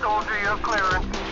Soldier, you have clearance.